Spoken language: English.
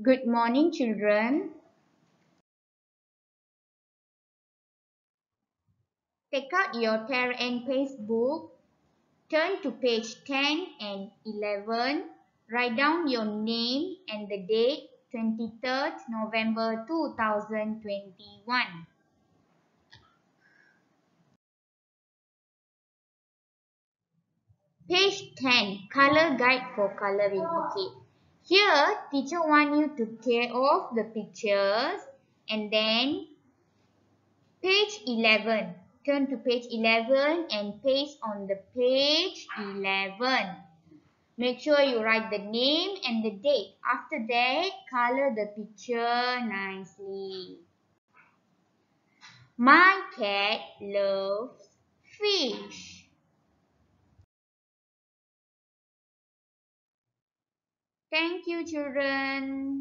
Good morning, children. Take out your tear and paste book. Turn to page 10 and 11. Write down your name and the date 23rd November 2021. Page 10 Color Guide for Coloring. Okay. Here, teacher want you to tear off the pictures and then page 11. Turn to page 11 and paste on the page 11. Make sure you write the name and the date. After that, color the picture nicely. My cat loves fish. Thank you, children.